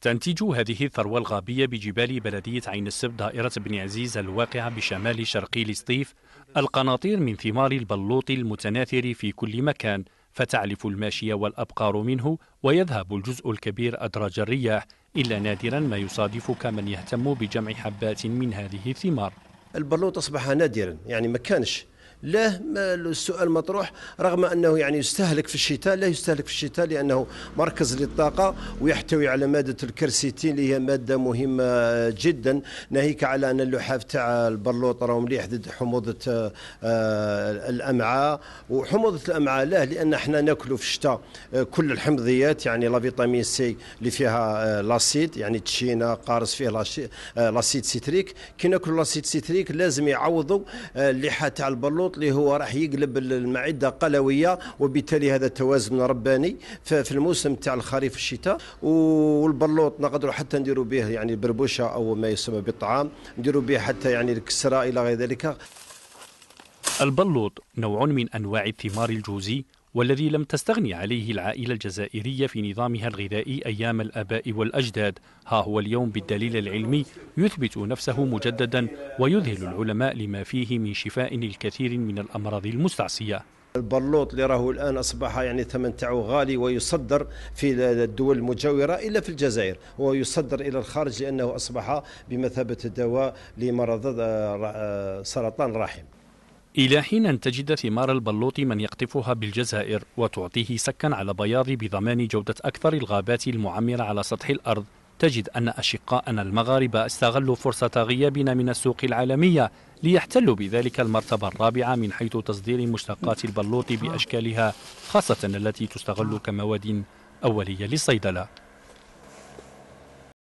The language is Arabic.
تنتج هذه الثروة الغابية بجبال بلدية عين السب دائرة بن عزيز الواقعة بشمال شرقي السطيف القناطير من ثمار البلوط المتناثر في كل مكان فتعلف الماشية والأبقار منه ويذهب الجزء الكبير أدراج الرياح إلا نادرا ما يصادفك من يهتم بجمع حبات من هذه الثمار. البلوط أصبح نادرا يعني ما كانش لا السؤال مطروح رغم أنه يعني يستهلك في الشتاء لا يستهلك في الشتاء لأنه مركز للطاقة ويحتوي على مادة ال quercétine اللي هي مادة مهمة جدا ناهيك على أن اللحاف تاع البلوط راهو مليح ضد حموضة آه، الأمعاء. وحموضة الأمعاء لا لأن إحنا ناكلوا في الشتاء آه، كل الحمضيات يعني la vitamine C اللي فيها آه، l'acide يعني تشينا قارص فيه l'acide citrique. كي ناكلوا l'acide citrique لازم يعوضوا اللحى تاع البلوط البلوط اللي هو راح يقلب المعدة قلوية وبالتالي هذا توازن رباني في الموسم تاع الخريف الشتاء. والبلوط نقدروا حتى نديروا به يعني بربوشة أو ما يسمى بالطعام نديروا به حتى يعني الكسرة إلى غير ذلك. البلوط نوع من أنواع الثمار الجوزي والذي لم تستغني عليه العائلة الجزائرية في نظامها الغذائي أيام الآباء والأجداد. ها هو اليوم بالدليل العلمي يثبت نفسه مجددا ويذهل العلماء لما فيه من شفاء الكثير من الأمراض المستعصية. البلوط اللي راهو الآن أصبح يعني ثمن تاعو غالي ويصدر في الدول المجاورة إلا في الجزائر. هو يصدر إلى الخارج لأنه أصبح بمثابة الدواء لمرض آه، آه، سرطان الرحم إلى حين تجد ثمار البلوط من يقطفها بالجزائر وتعطيه سكا على بياض بضمان جودة أكثر الغابات المعمرة على سطح الأرض. تجد أن أشقاءنا المغاربة استغلوا فرصة غيابنا من السوق العالمية ليحتلوا بذلك المرتبة الرابعة من حيث تصدير مشتقات البلوط بأشكالها خاصة التي تستغل كمواد أولية للصيدلة.